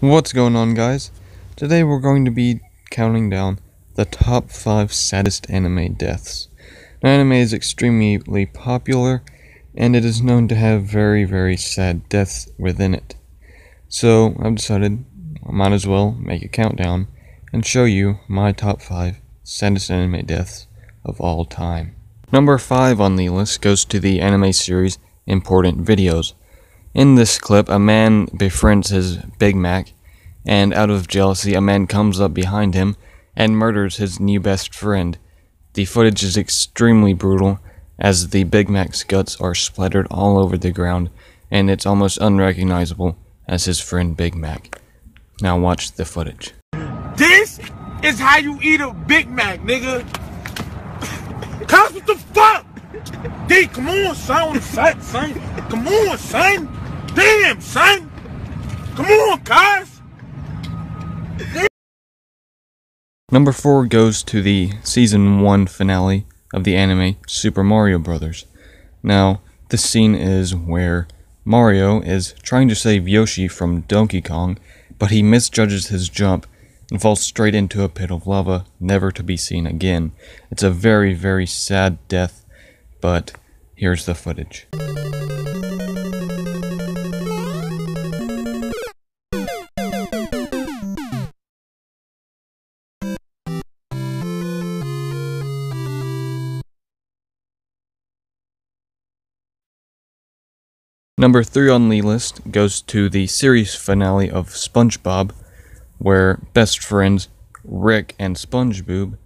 What's going on guys? Today we're going to be counting down the top 5 saddest anime deaths. Now, anime is extremely popular and it is known to have very very sad deaths within it. So I've decided I might as well make a countdown and show you my top 5 saddest anime deaths of all time. Number 5 on the list goes to the anime series Important Videos. In this clip, a man befriends his Big Mac, and out of jealousy, a man comes up behind him and murders his new best friend. The footage is extremely brutal, as the Big Mac's guts are splattered all over the ground, and it's almost unrecognizable as his friend Big Mac. Now watch the footage. This is how you eat a Big Mac, nigga. Cuz what the fuck? D, come on, son, son. Come on, son. Damn, son. Come on, guys! Number 4 goes to the Season 1 finale of the anime Super Mario Bros. Now, this scene is where Mario is trying to save Yoshi from Donkey Kong, but he misjudges his jump and falls straight into a pit of lava, never to be seen again. It's a very, very sad death, but here's the footage. Number 3 on the list goes to the series finale of SpongeBob, where best friends Rick and SpongeBob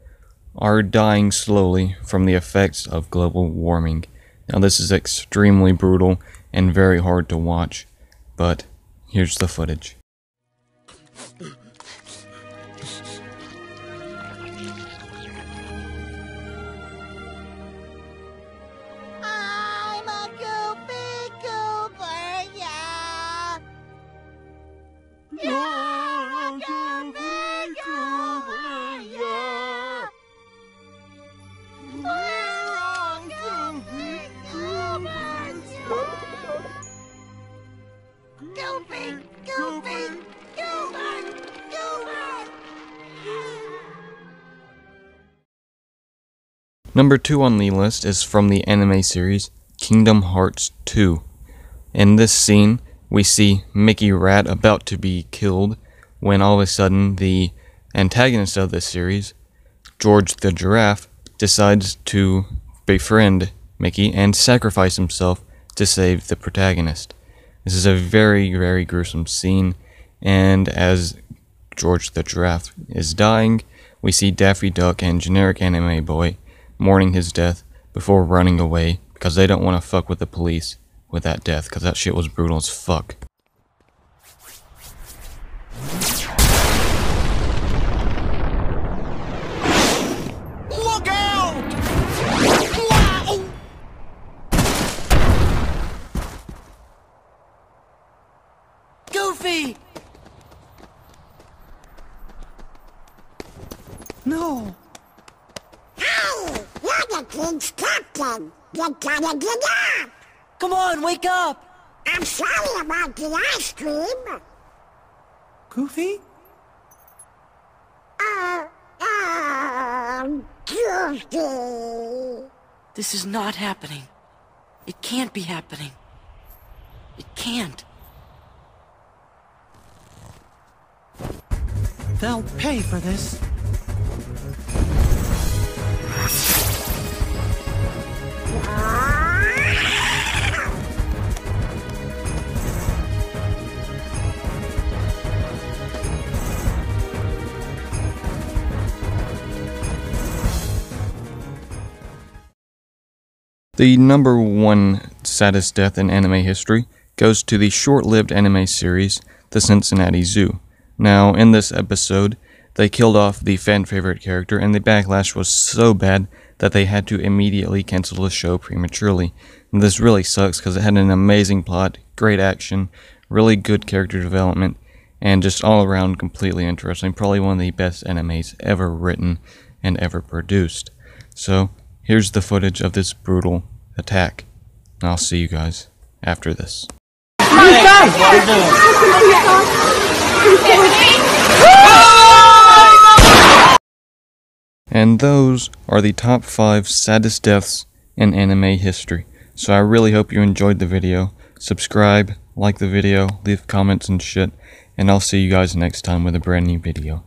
are dying slowly from the effects of global warming. Now, this is extremely brutal and very hard to watch, but here's the footage. Goofy, goober, goober. Number 2 on the list is from the anime series Kingdom Hearts 2. In this scene, we see Mickey Rat about to be killed when all of a sudden the antagonist of this series, George the Giraffe, decides to befriend Mickey and sacrifice himself to save the protagonist. This is a very, very gruesome scene, and as George the Giraffe is dying, we see Daffy Duck and generic anime boy mourning his death before running away because they don't want to fuck with the police with that death because that shit was brutal as fuck. Goofy! No! Hey, you're the king's captain. You gotta get up. Come on, wake up! I'm sorry about the ice cream. Goofy? Uh, um, Goofy. This is not happening. It can't be happening. It can't. They'll pay for this. The number one saddest death in anime history goes to the short lived anime series The Cincinnati Zoo. Now, in this episode, they killed off the fan favorite character, and the backlash was so bad that they had to immediately cancel the show prematurely. And this really sucks because it had an amazing plot, great action, really good character development, and just all around completely interesting. Probably one of the best animes ever written and ever produced. So, here's the footage of this brutal attack. I'll see you guys after this. And those are the top 5 saddest deaths in anime history. So I really hope you enjoyed the video. Subscribe, like the video, leave comments and shit, and I'll see you guys next time with a brand new video.